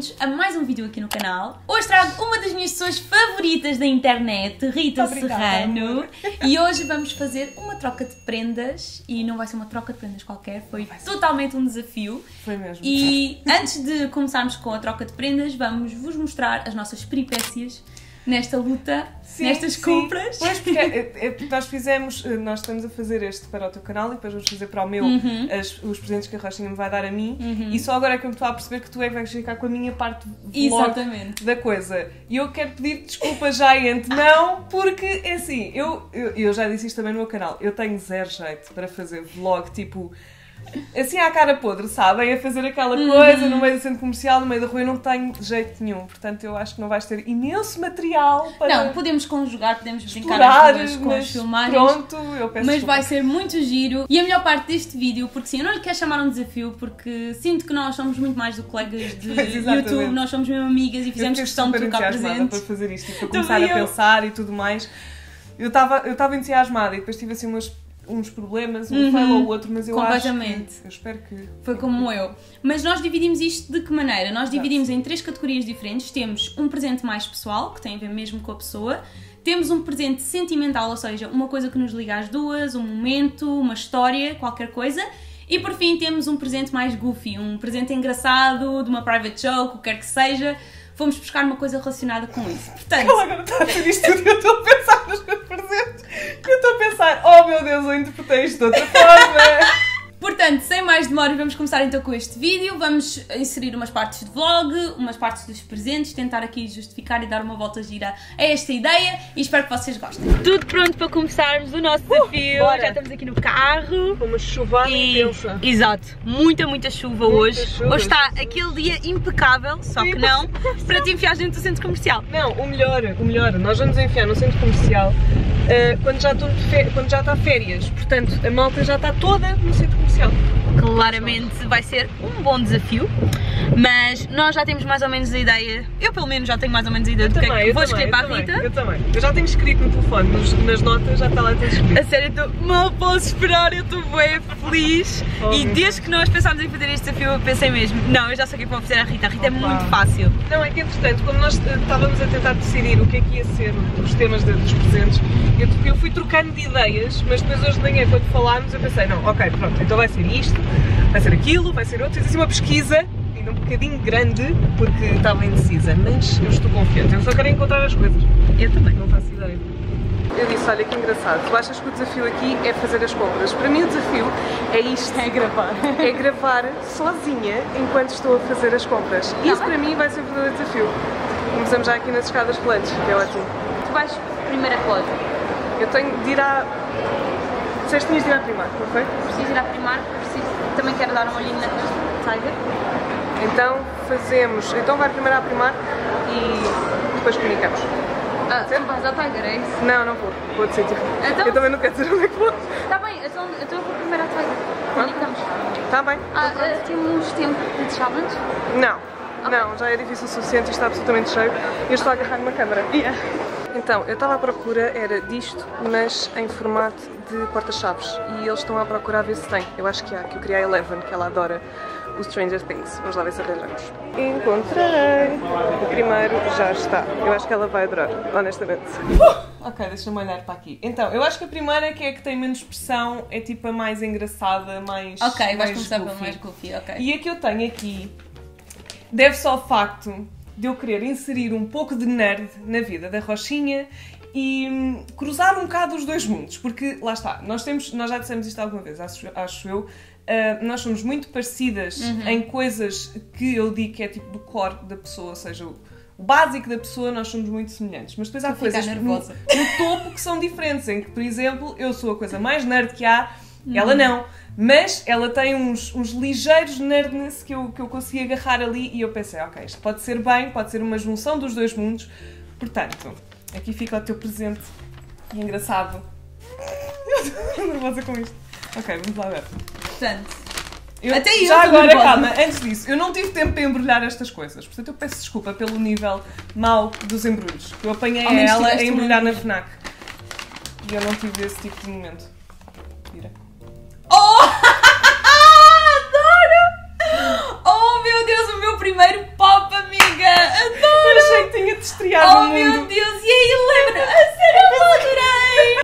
bem-vindos a mais um vídeo aqui no canal. Hoje trago uma das minhas pessoas favoritas da internet, Rita Obrigada, Serrano. amor. E hoje vamos fazer uma troca de prendas. E não vai ser uma troca de prendas qualquer, foi totalmente um desafio. Foi mesmo. E antes de começarmos com a troca de prendas, vamos vos mostrar as nossas peripécias nesta luta, Sim, nestas sim. compras. Pois, porque é, é porque nós fizemos, eh, nós estamos a fazer este para o teu canal e depois vamos fazer para o meu Uhum. as- os presentes que a Rochinha me vai dar a mim e só agora é que eu me estou a perceber que tu é que vais ficar com a minha parte Exatamente. da coisa. E eu quero pedir desculpa já de antemão, porque é assim, eu, eu, eu já disse isto também no meu canal, eu tenho zero jeito para fazer vlog tipo. Assim à cara podre, sabem? A fazer aquela Uhum. coisa no meio do centro comercial, no meio da rua, eu não tenho jeito nenhum. Portanto, eu acho que não vais ter imenso material para Não, podemos conjugar, podemos brincar as com as filmagens. pronto, eu peço Mas desculpa. vai ser muito giro. E a melhor parte deste vídeo, porque sim, eu não lhe quero chamar um desafio, porque sinto que nós somos muito mais do que colegas de Pois. YouTube, nós somos mesmo amigas e fizemos questão de trocar presentes. para fazer isto e para Também começar a eu. pensar e tudo mais. Eu estava eu estava entusiasmada e depois tive assim umas, uns problemas, um Uhum. fail ou outro, mas eu acho Completamente. que, eu espero que Foi como eu. Mas nós dividimos isto de que maneira? Nós dividimos em três categorias diferentes. Temos um presente mais pessoal, que tem a ver mesmo com a pessoa. Temos um presente sentimental, ou seja, uma coisa que nos liga às duas, um momento, uma história, qualquer coisa. E por fim temos um presente mais goofy, um presente engraçado, de uma private joke, o que quer que seja. Fomos buscar uma coisa relacionada com isso. Portanto, Ela agora está a dizer isto tudo e eu estou a pensar nos meus presentes. Eu estou a pensar, oh meu Deus, eu interpretei isto de outra forma. Portanto, sem mais demoras, vamos começar então com este vídeo. Vamos inserir umas partes de vlog, umas partes dos presentes, tentar aqui justificar e dar uma volta gira a esta ideia e espero que vocês gostem. Tudo pronto para começarmos o nosso desafio. bora. Já estamos aqui no carro. Uma chuvada E, intensa. exato, muita, muita chuva Muita hoje. chuva. Hoje está aquele dia impecável, só que não, para te enfiar dentro do centro comercial. Não, o melhor, o melhor, nós vamos enfiar no centro comercial eh, quando, já está férias. Portanto, a malta já está toda no centro comercial. Claramente vai ser um bom desafio, mas nós já temos mais ou menos a ideia, eu pelo menos já tenho mais ou menos a ideia do que é que eu vou também, eu para a também, Rita. Eu também. Eu já tenho escrito no telefone, nos- nas notas já está lá tudo escrito. A sério, eu estou mal posso esperar, eu estou bem feliz. E desde que nós pensámos em fazer este desafio, eu pensei mesmo, não, eu já sei o que é que vou oferecer à Rita. A Rita é muito fácil. Não, é que entretanto, como nós eh, estávamos a tentar decidir o que é que ia ser os temas dos presentes, eu, eu fui trocando de ideias, mas depois hoje de manhã, quando falámos, eu pensei, não, ok, pronto, então vai ser isto, vai ser aquilo, vai ser outro, fiz assim uma pesquisa, ainda um bocadinho grande, porque estava indecisa, mas eu estou confiante, eu só quero encontrar as coisas. Eu também. Não faço ideia. Eu disse, olha que engraçado, tu achas que o desafio aqui é fazer as compras? Para mim o desafio é isto. É gravar. É gravar sozinha enquanto estou a fazer as compras. Isso para mim vai ser o verdadeiro desafio. Começamos já aqui nas escadas rolantes, que é ótimo. Tu vais primeiro a loja. Eu tenho de ir à... Que tinhas de ir à Primark, não foi? Preciso ir à Primark, preciso, também quero dar um olhinho na Tiger. Então fazemos... Então vai primeiro à Primark e depois comunicamos. Ah, tu vais à Tiger, é isso? Não, não vou. Vou de sítio. Então? Eu também não quero dizer onde é que vou. Está bem, então, então eu vou primeiro à Tiger. Comunicamos. Está bem? Ah, eh, temos tempo de challenge? Não, não, já é difícil o suficiente e está absolutamente cheio. Eu estou a agarrar numa câmara. Então, eu estava à procura, era disto, mas em formato de porta-chaves. E eles estão à procura a ver se tem. Eu acho que há, que eu queria a Eleven, que ela adora o Stranger Things. Vamos lá ver se arranjamos. Encontrei! O primeiro já está. Eu acho que ela vai adorar, honestamente. Ok, deixa-me olhar para aqui. Então, eu acho que a primeira que é a que tem menos pressão, é tipo a mais engraçada, mais. Ok, vais mais começar pelo goofy. mais goofy, ok. E a que eu tenho aqui deve-se ao facto de eu querer inserir um pouco de nerd na vida da Rochinha e hum, cruzar um bocado os dois mundos, porque lá está, nós temos, nós já dissemos isto alguma vez, acho, acho eu, ah, nós somos muito parecidas Uhum. em coisas que eu digo que é tipo do core da pessoa, ou seja, o, básico da pessoa, nós somos muito semelhantes. Mas depois há Estou coisas no, no topo que são diferentes, em que, por exemplo, eu sou a coisa mais nerd que há, Uhum. ela não. Mas ela tem uns, uns ligeiros nerdness que eu, que eu consegui agarrar ali e eu pensei, ok, isto pode ser bem, pode ser uma junção dos dois mundos. Portanto, aqui fica o teu presente. E engraçado. Estou nervosa com isto. Ok, vamos lá ver. Portanto, Eu- Até eu já agora, calma, antes disso, eu não tive tempo para embrulhar estas coisas, portanto eu peço desculpa pelo nível mau dos embrulhos. Eu apanhei ela a embrulhar na. FNAC. E eu não tive esse tipo de momento. Vira. Primeiro pop, amiga! Adoro! Achei que tinha de estrear Oh meu mundo. Deus, e a Eleven? A sério, eu adorei!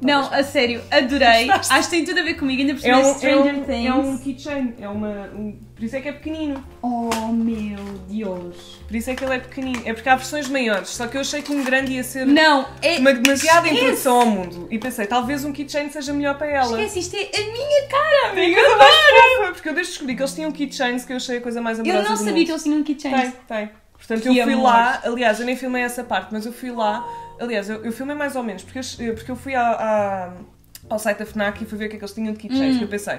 Não, a sério, adorei. Gostaste? Acho que tem tudo a ver comigo, ainda por É um, é, Stranger um, Things. é um keychain, é uma, um- por isso é que é pequenino. Oh meu Deus. Por isso é que ele é pequenino. É porque há versões maiores, só que eu achei que um grande ia ser Não, é. uma demasiada Esquece. introdução ao mundo. E pensei, talvez um keychain seja melhor para ela. Esquece, isto é a minha cara, amiga. fofa, porque eu desde descobri que eles tinham keychains que eu achei a coisa mais Eu amorosa não do sabia que eles tinham keychains. Tem, tem. Portanto, Que eu fui amor. lá, aliás, eu nem filmei essa parte, mas eu fui lá, aliás, eu, eu filmei mais ou menos, porque eu, porque eu fui à- à- ao site da FNAC e fui ver o que é que eles tinham de keychains, Hum. que eu pensei,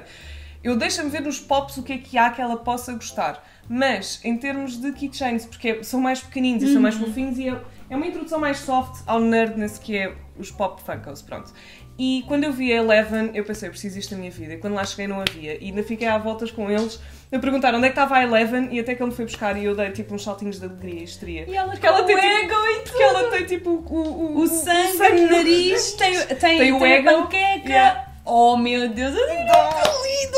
eu deixa-me ver nos pops o que é que há que ela possa gostar, mas em termos de keychains, porque são mais pequeninos e são mais Uhum. fofinhos e é, é uma introdução mais soft ao nerdness que é os pop funkos, pronto. E quando eu vi a Eleven, eu pensei, eu preciso disto na minha vida. E quando lá cheguei não havia. E ainda fiquei à voltas com eles a perguntar onde é que estava a Eleven e até que ele me foi buscar e eu dei tipo uns saltinhos de alegria e histeria. E ela, Porque ela tem, o tipo- ego e tudo. Porque ela tem tipo o, o, O sangue no nariz, tem, tem, Tem tem, o ego. panqueca. Yeah. Oh meu Deus, eu lindo!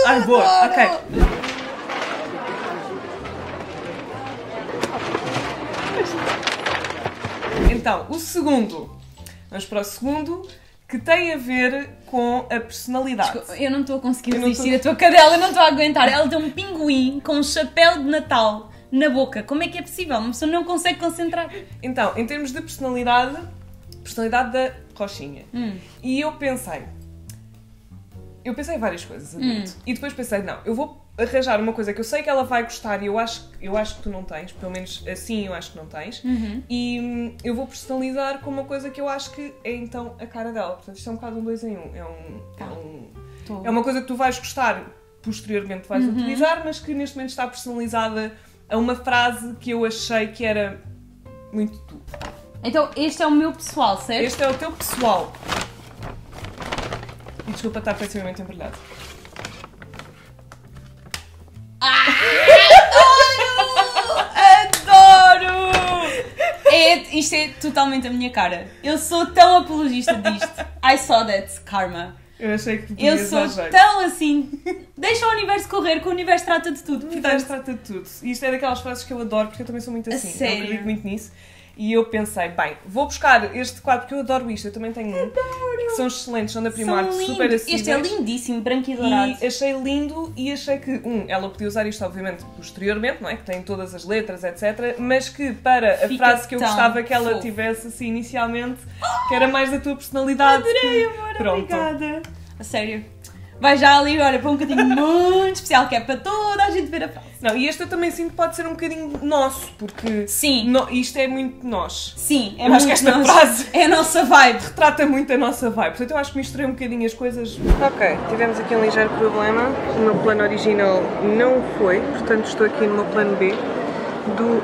Ai, boa, adoro. ok. Então, o segundo. Vamos para o segundo, que tem a ver com a personalidade. Desculpa, Eu não estou a conseguir Eu resistir tô- a tua cadela, eu não estou a aguentar. Ela tem um pinguim com um chapéu de Natal na boca. Como é que é possível? Uma pessoa não consegue concentrar. Então, em termos de personalidade, personalidade da Rochinha. Hum. E eu pensei. Eu pensei em várias coisas, admito. E depois pensei, não, eu vou arranjar uma coisa que eu sei que ela vai gostar e eu acho, eu acho que tu não tens, pelo menos assim eu acho que não tens. E hum, eu vou personalizar com uma coisa que eu acho que é então a cara dela. Portanto, isto é um bocado um dois em um. É, um, é, um- é uma coisa que tu vais gostar, posteriormente vais utilizar, mas que neste momento está personalizada a uma frase que eu achei que era muito tu. Então, este é o meu pessoal, certo? Este é o teu pessoal. E desculpa estar pessimamente embrulhado. Adoro! É, isto é totalmente a minha cara. Eu sou tão apologista disto. I saw that, karma. Eu achei que tu Eu sou tão assim. Deixa o universo correr, que o universo trata de tudo. O universo Portanto, trata de tudo. E isto é daquelas frases que eu adoro, porque eu também sou muito assim. sério? Eu acredito muito nisso. E eu pensei, bem, vou buscar este quadro, porque eu adoro isto. Eu também tenho um. Que são excelentes, são da Primark, são super acessíveis. Este é lindíssimo, branco e dourado. E achei lindo e achei que, um, ela podia usar isto obviamente posteriormente, não é? Que tem todas as letras, etc. Mas que para a Fica frase que eu gostava que ela fofo. tivesse assim inicialmente, que era mais da tua personalidade. Adorei, que- amor, Pronto. obrigada. A sério. Vai já ali, olha, para um bocadinho muito especial, que é para toda a gente ver a frase. Não, e este eu também sinto que pode ser um bocadinho nosso, porque Sim. no- isto é muito nós. Sim, é Eu acho muito que esta nosso- frase- É a nossa vibe. Trata muito a nossa vibe, portanto eu acho que misturei um bocadinho as coisas. Ok, tivemos aqui um ligeiro problema. O meu plano original não foi, portanto estou aqui no meu plano B do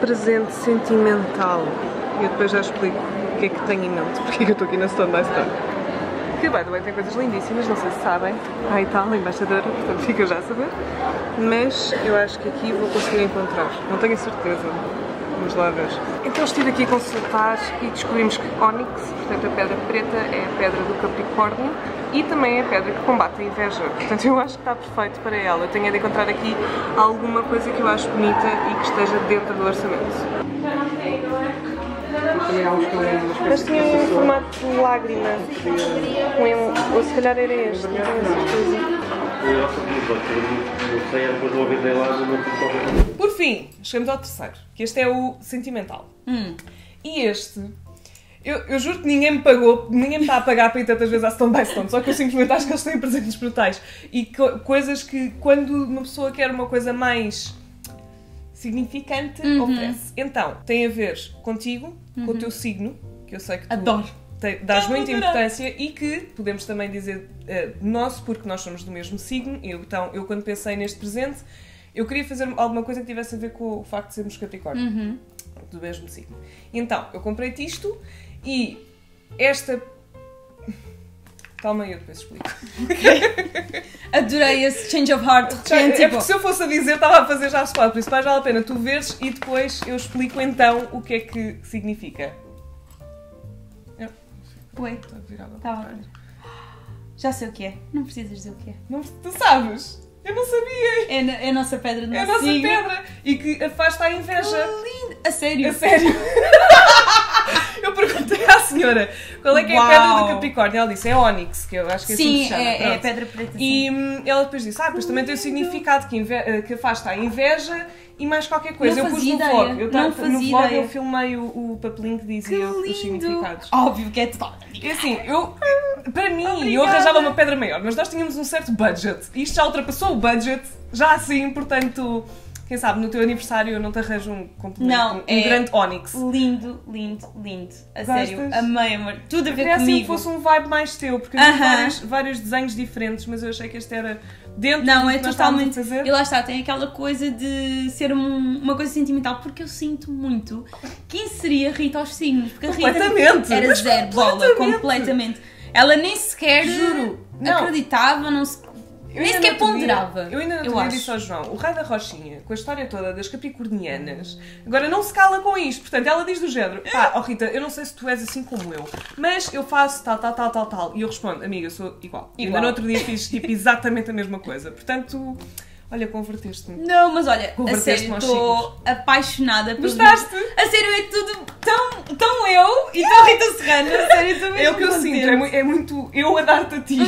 presente sentimental. E eu depois já explico o que é que tenho em mente, porque é que eu estou aqui na Stone by Stone. Que, by the way, tem coisas lindíssimas, não sei se sabem. Ah, e tal, embaixadora, portanto fica já a saber. Mas eu acho que aqui vou conseguir encontrar. Não tenho a certeza. Vamos lá ver. Então estive aqui a consultar e descobrimos que Onyx, portanto a pedra preta, é a pedra do Capricórnio e também é a pedra que combate a inveja. Portanto eu acho que está perfeito para ela. Eu tenho de encontrar aqui alguma coisa que eu acho bonita e que esteja dentro do orçamento. Também há uns que uma Mas tinha um formato de lágrima. Um em- Ou se calhar era este, não tenho certeza. Por fim, chegamos ao terceiro, que este é o sentimental. Hum. E este, eu, eu juro que ninguém me pagou, ninguém me está a pagar para ir tantas vezes à Stone by Stone, só que eu simplesmente acho que eles têm presentes brutais. E co- coisas que, quando uma pessoa quer uma coisa mais significante, oferece. Então, tem a ver contigo, com o teu signo, que eu sei que tu Adoro. te- dás muita importância e que podemos também dizer eh, nosso, porque nós somos do mesmo signo. Eu, então, eu quando pensei neste presente, eu queria fazer alguma coisa que tivesse a ver com o facto de sermos Capricórnio, Uhum. do mesmo signo. Então, eu comprei-te isto e esta. Calma aí, eu depois explico. Adorei esse change of heart. De É repente, tipo, porque se eu fosse a dizer, estava a fazer já as quatro, por isso vale a pena tu veres e depois eu explico então o que é que significa. Virado ao Tá já sei o que é. Não precisas dizer o que é. Não, tu sabes? Eu não sabia! É, na- é a nossa pedra do É a nossa pedra! E que afasta a inveja. Lindo! A sério? A sério? eu senhora qual é que é a pedra do Capricórnio. Ela disse é Onyx, que eu acho que é assim que Sim, se chama. é, é a pedra preta. sim. E hum, ela depois disse: Ah, pois também tem o significado que, inve- eh, que afasta a inveja e mais qualquer coisa. Não eu pus no ideia, vlog. Eu não no vlog ideia. eu filmei o, o papelinho que dizia Que os significados. Óbvio que é total. E assim, eu, para mim, eu Obrigada. arranjava uma pedra maior, mas nós tínhamos um certo budget. Isto já ultrapassou o budget, já assim, portanto, quem sabe, no teu aniversário eu não te arranjo um complemento, Não, um, é- grande Onyx. Lindo, lindo, lindo. A Gostas? sério, amei, amor. Tudo a ver Queria assim que fosse um vibe mais teu, porque vi Aham. vários, vários desenhos diferentes, mas eu achei que este era dentro Não, do é que totalmente. fazer. E lá está, tem aquela coisa de ser um- uma coisa sentimental, porque eu sinto muito quem seria Rita aos signos. Porque a Rita Completamente, era zero bola, completamente. Ela nem sequer Juro, não. acreditava, não se- Eu nem ainda sequer outro dia- ponderava. eu ainda no eu acho. disse ao João, o raio da Rochinha, com a história toda das capricornianas, agora não se cala com isto. Portanto, ela diz do género, pá, oh Rita, eu não sei se tu és assim como eu, mas eu faço tal, tal, tal, tal, tal. E eu respondo, amiga, eu sou igual. E ainda Igual. no outro dia fiz, tipo, exatamente a mesma coisa. Portanto, olha, converteste-me. Não, mas olha, a sério, estou apaixonada por Gostaste? A sério, é tudo tão, tão eu e tão Rita Serrano. A sério, estou mesmo É o que eu contente. sinto, é, é muito eu a dar-te a ti.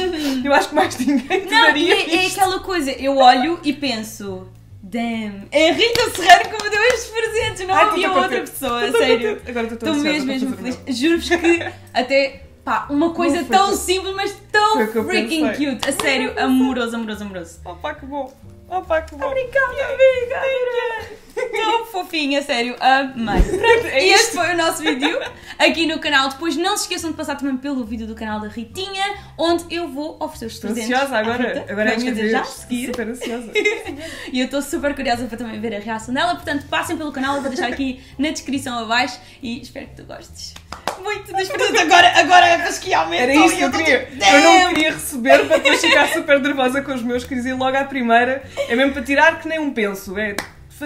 Eu acho que mais ninguém te Não, daria é, é aquela coisa, eu olho e penso, damn, é a Rita Serrano que me deu estes presentes, não Ai, havia outra pessoa, a sério. Agora estou mesmo, mesmo feliz. Juro-vos que até, pá, uma coisa tão simples, mas tão freaking pensei. cute. A sério, amoroso, amoroso, amoroso. Opa, que bom. Opa, que bom. Obrigada, amiga. Tão fofinha, sério, amei. Pronto, É e isto. este foi o nosso vídeo aqui no canal. Depois não se esqueçam de passar também pelo vídeo do canal da Ritinha, onde eu vou oferecer os Estou presentes. ansiosa agora. Rita. Agora é minha já, vez. a seguir. Super ansiosa. E eu estou super curiosa para também ver a reação dela, portanto passem pelo canal, eu vou deixar aqui na descrição abaixo e espero que tu gostes. Muito dos produtos. Agora, agora é para que aumentam Era isto e que eu queria. tipo, Eu não queria receber para depois ficar super nervosa com os meus, queria ir logo à primeira. É mesmo para tirar que nem um penso. É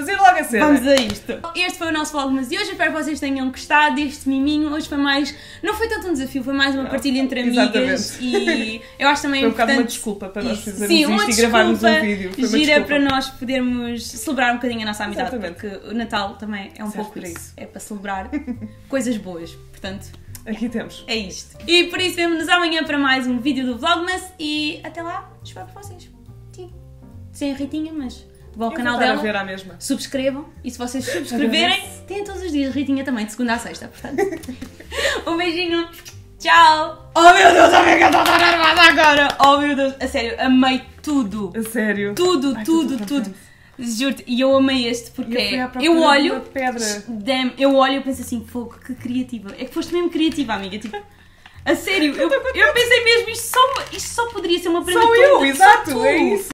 fazer logo a cena. Vamos a isto. Este foi o nosso vlogmas de hoje. Espero que vocês tenham gostado deste miminho. Hoje foi mais. Não foi tanto um desafio, foi mais uma Não, partilha entre amigas. exatamente. E eu acho também Foi um bocado uma importante. desculpa para nós fazermos Sim, uma isto e gravarmos um vídeo. Foi gira desculpa. para nós podermos celebrar um bocadinho a nossa amizade. Exatamente. Porque o Natal também é um Serve pouco isso. isso. É para celebrar coisas boas. Portanto, Aqui temos. é isto. E por isso vemos-nos amanhã para mais um vídeo do Vlogmas. E até lá, espero por vocês. Sim. Sem a Ritinha, mas vão ao Eu canal dela a ver à mesma. subscrevam e se vocês subscreverem, têm todos os dias Ritinha também, de segunda a sexta, portanto. um beijinho, tchau! Oh meu Deus, amiga está tão nervosa agora! Oh meu Deus, a sério, amei tudo! A sério. Tudo, Ai, tudo, estou tudo! Juro-te, e eu amei este porque Eu eu, olho. pedra. Damn, eu olho e penso assim, fogo, que criativa. É que foste mesmo criativa, amiga. Tipo, a sério, eu, eu pensei mesmo, isto só, isto só poderia ser uma prenda Sou eu, exato, é isso.